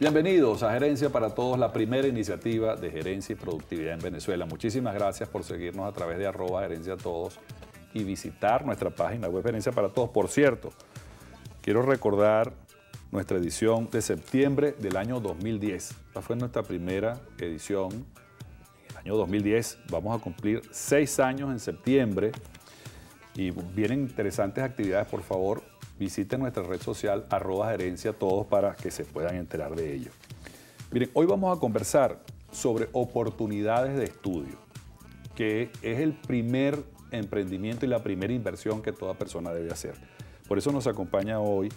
Bienvenidos a Gerencia para Todos, la primera iniciativa de gerencia y productividad en Venezuela. Muchísimas gracias por seguirnos a través de arroba gerencia todos y visitar nuestra página web Gerencia para Todos. Por cierto, quiero recordar nuestra edición de septiembre del año 2010. Esta fue nuestra primera edición en el año 2010. Vamos a cumplir seis años en septiembre y vienen interesantes actividades. Por favor, visiten nuestra red social arroba gerencia todos para que se puedan enterar de ello. Miren, hoy vamos a conversar sobre oportunidades de estudio, que es el primer emprendimiento y la primera inversión que toda persona debe hacer. Por eso nos acompaña hoy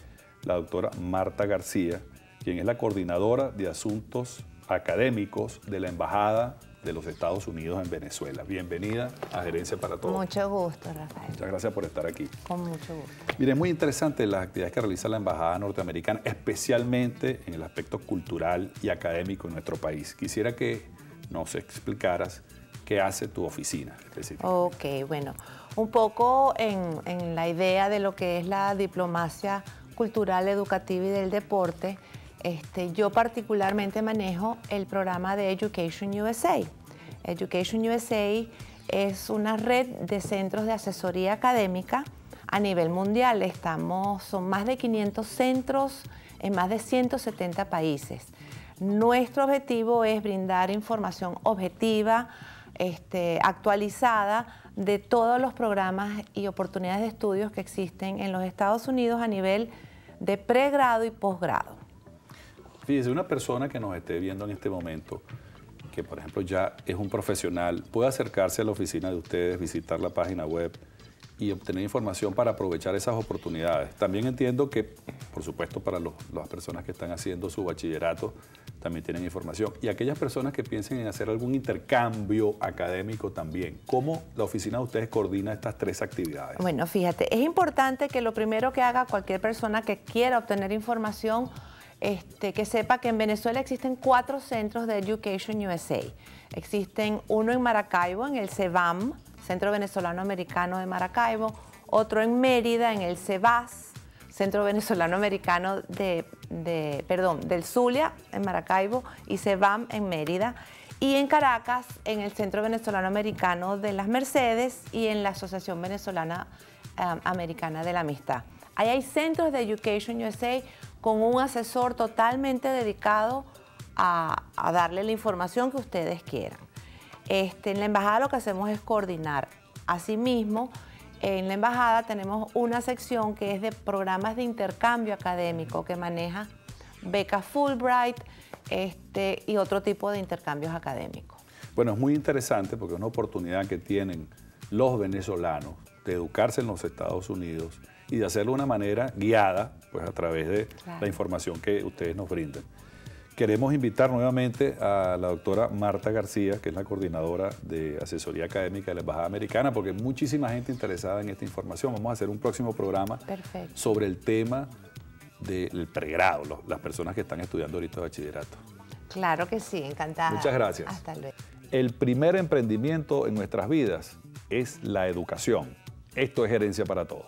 la doctora Marta García, quien es la coordinadora de asuntos académicos de la Embajada de los Estados Unidos en Venezuela. Bienvenida a Gerencia para Todos. Mucho gusto, Rafael. Muchas gracias por estar aquí. Con mucho gusto. Mire, es muy interesante las actividades que realiza la Embajada Norteamericana, especialmente en el aspecto cultural y académico en nuestro país. Quisiera que nos explicaras qué hace tu oficina. Ok, bueno, un poco en, en la idea de lo que es la diplomacia cultural, educativa y del deporte, este, yo particularmente manejo el programa de Education USA. Education USA es una red de centros de asesoría académica a nivel mundial. Estamos, son más de 500 centros en más de 170 países. Nuestro objetivo es brindar información objetiva, este, actualizada de todos los programas y oportunidades de estudios que existen en los Estados Unidos a nivel de pregrado y posgrado. Fíjese, una persona que nos esté viendo en este momento, que por ejemplo ya es un profesional, puede acercarse a la oficina de ustedes, visitar la página web y obtener información para aprovechar esas oportunidades. También entiendo que, por supuesto, para las personas que están haciendo su bachillerato, también tienen información. Y aquellas personas que piensen en hacer algún intercambio académico también. ¿Cómo la oficina de ustedes coordina estas tres actividades? Bueno, fíjate, es importante que lo primero que haga cualquier persona que quiera obtener información este, que sepa que en Venezuela existen cuatro centros de Education USA. Existen uno en Maracaibo, en el CEBAM, Centro Venezolano Americano de Maracaibo, otro en Mérida, en el CEBAS, Centro Venezolano Americano de, perdón, del Zulia, en Maracaibo, y CEBAM en Mérida, y en Caracas, en el Centro Venezolano Americano de las Mercedes y en la Asociación Venezolana um, Americana de la Amistad. Ahí hay centros de Education USA con un asesor totalmente dedicado a, darle la información que ustedes quieran. Este, en la embajada lo que hacemos es coordinar. Asimismo, en la embajada tenemos una sección que es de programas de intercambio académico que maneja becas Fulbright este, y otro tipo de intercambios académicos. Bueno, es muy interesante porque es una oportunidad que tienen los venezolanos de educarse en los Estados Unidos y de hacerlo de una manera guiada, pues a través de la información que ustedes nos brindan. Queremos invitar nuevamente a la doctora Marta García, que es la coordinadora de asesoría académica de la Embajada Americana, porque hay muchísima gente interesada en esta información. Vamos a hacer un próximo programa sobre el tema del pregrado, las personas que están estudiando ahorita bachillerato. Claro que sí, encantada. Muchas gracias. Hasta luego. El primer emprendimiento en nuestras vidas es la educación. Esto es Gerencia para Todos.